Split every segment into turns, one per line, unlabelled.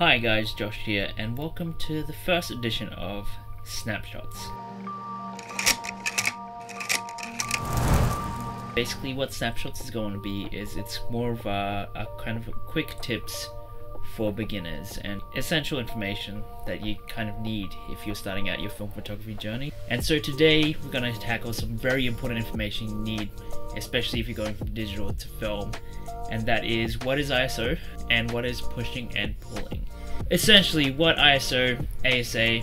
Hi guys, Josh here, and welcome to the first edition of Snapshots. Basically, what Snapshots is going to be is it's more of a, a kind of quick tips for beginners and essential information that you kind of need if you're starting out your film photography journey. And so today we're going to tackle some very important information you need, especially if you're going from digital to film, and that is what is ISO and what is pushing and pulling. Essentially, what ISO ASA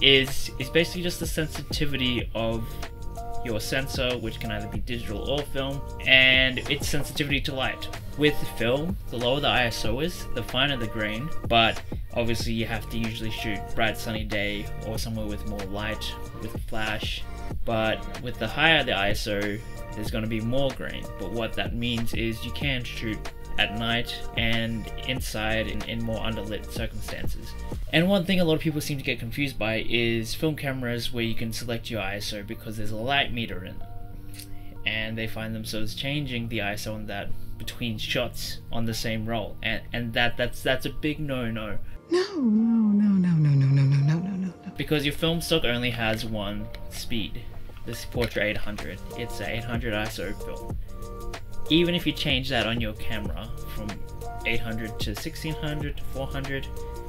is is basically just the sensitivity of your sensor, which can either be digital or film, and its sensitivity to light. With film, the lower the ISO is, the finer the grain, but obviously you have to usually shoot bright sunny day or somewhere with more light with flash. But with the higher the ISO, there's going to be more grain. But what that means is you can shoot at night and inside in, in more underlit circumstances. And one thing a lot of people seem to get confused by is film cameras where you can select your ISO because there's a light meter in them. And they find themselves changing the ISO on that between shots on the same roll. And and that that's that's a big no-no.
No, no, no, no, no, no, no, no, no, no, no.
Because your film stock only has one speed. This Portra 800. It's a 800 ISO film even if you change that on your camera from 800 to 1600 to 400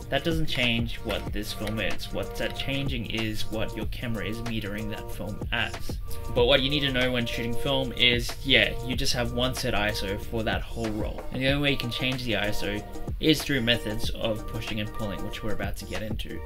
that doesn't change what this film is. What's that changing is what your camera is metering that film as. But what you need to know when shooting film is, yeah, you just have one set ISO for that whole roll. And the only way you can change the ISO is through methods of pushing and pulling, which we're about to get into.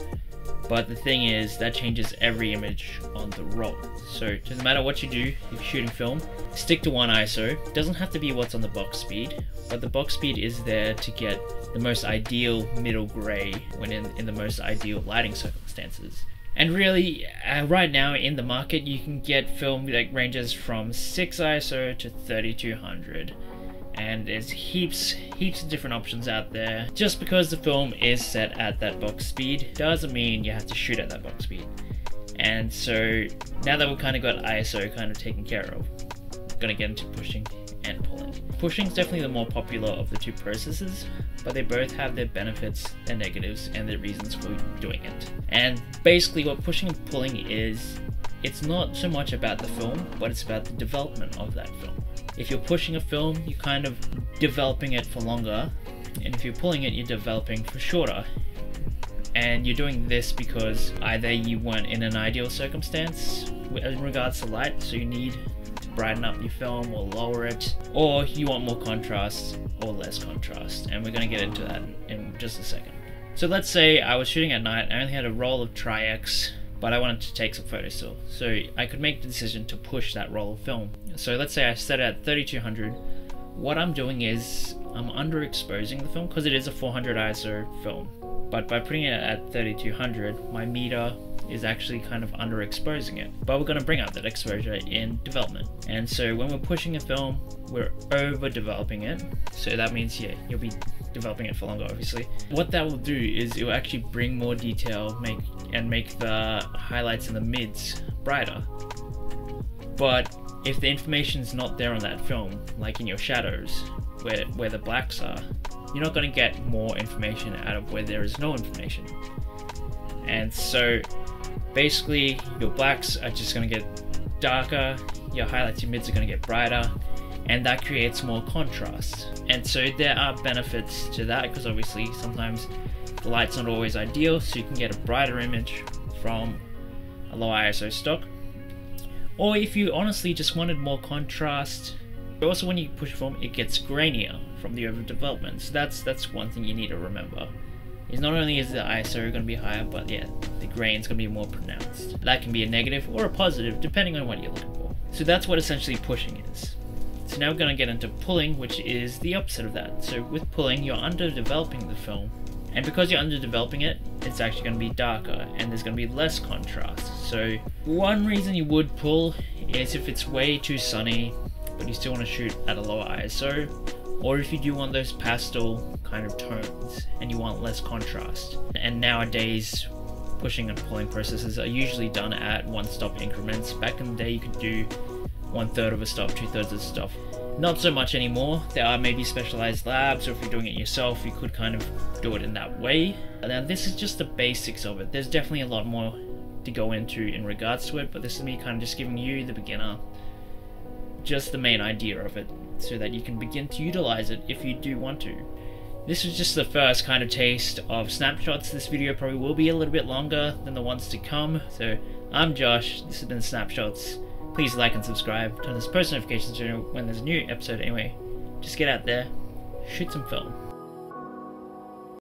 But the thing is, that changes every image on the roll. So doesn't matter what you do, if you're shooting film, stick to one ISO. Doesn't have to be what's on the box speed, but the box speed is there to get the most ideal middle gray when in, in the most ideal lighting circumstances. And really, uh, right now in the market, you can get film that ranges from 6 ISO to 3200 and there's heaps heaps of different options out there. Just because the film is set at that box speed doesn't mean you have to shoot at that box speed. And so now that we've kind of got ISO kind of taken care of I'm gonna get into pushing and pulling. Pushing is definitely the more popular of the two processes but they both have their benefits their negatives and their reasons for doing it. And basically what pushing and pulling is it's not so much about the film but it's about the development of that film if you're pushing a film, you're kind of developing it for longer, and if you're pulling it, you're developing for shorter. And you're doing this because either you weren't in an ideal circumstance in regards to light, so you need to brighten up your film or lower it, or you want more contrast or less contrast. And we're going to get into that in just a second. So let's say I was shooting at night, I only had a roll of Tri-X but I wanted to take some photos still. So I could make the decision to push that roll of film. So let's say I set it at 3200. What I'm doing is I'm underexposing the film because it is a 400 ISO film. But by putting it at 3200, my meter is actually kind of underexposing it. But we're going to bring up that exposure in development. And so when we're pushing a film, we're over developing it. So that means, yeah, you'll be developing it for longer, obviously. What that will do is it will actually bring more detail, make and make the highlights and the mids brighter. But if the information's not there on that film, like in your shadows, where where the blacks are, you're not going to get more information out of where there is no information. And so basically your blacks are just going to get darker, your highlights, your mids are going to get brighter, and that creates more contrast. And so there are benefits to that because obviously sometimes the light's not always ideal, so you can get a brighter image from a low ISO stock. Or if you honestly just wanted more contrast, also when you push film, it gets grainier from the overdevelopment. So that's that's one thing you need to remember. Is not only is the ISO going to be higher, but yeah, the is going to be more pronounced. That can be a negative or a positive, depending on what you're looking for. So that's what essentially pushing is. So now we're going to get into pulling, which is the opposite of that. So with pulling, you're underdeveloping the film. And because you're underdeveloping it, it's actually going to be darker and there's going to be less contrast. So one reason you would pull is if it's way too sunny, but you still want to shoot at a lower ISO, or if you do want those pastel kind of tones and you want less contrast. And nowadays, pushing and pulling processes are usually done at one stop increments. Back in the day, you could do one third of a stop, two thirds of a stop. Not so much anymore. There are maybe specialized labs, or if you're doing it yourself, you could kind of do it in that way. Now, this is just the basics of it. There's definitely a lot more to go into in regards to it, but this is me kind of just giving you, the beginner, just the main idea of it, so that you can begin to utilize it if you do want to. This was just the first kind of taste of snapshots. This video probably will be a little bit longer than the ones to come. So I'm Josh, this has been Snapshots. Please like and subscribe, turn this post notifications on when there's a new episode anyway. Just get out there, shoot some film.